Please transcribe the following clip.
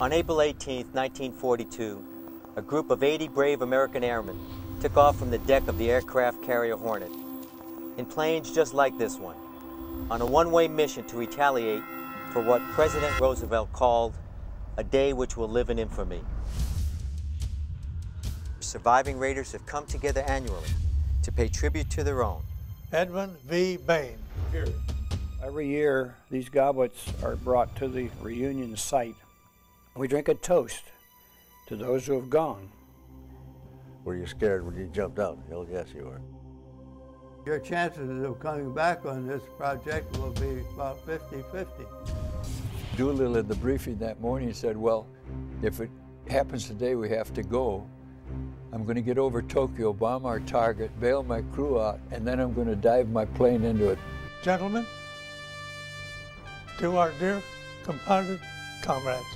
On April 18, 1942, a group of 80 brave American airmen took off from the deck of the aircraft carrier Hornet in planes just like this one, on a one-way mission to retaliate for what President Roosevelt called a day which will live in infamy. Surviving Raiders have come together annually to pay tribute to their own. Edmund V. Bain. Here. Every year, these goblets are brought to the reunion site. We drink a toast to those who have gone. Were you scared when you jumped out? Oh, yes, you were. Your chances of coming back on this project will be about 50-50. Doolittle in the briefing that morning said, well, if it happens today we have to go, I'm going to get over Tokyo, bomb our target, bail my crew out, and then I'm going to dive my plane into it. Gentlemen, to our dear compadre comrades,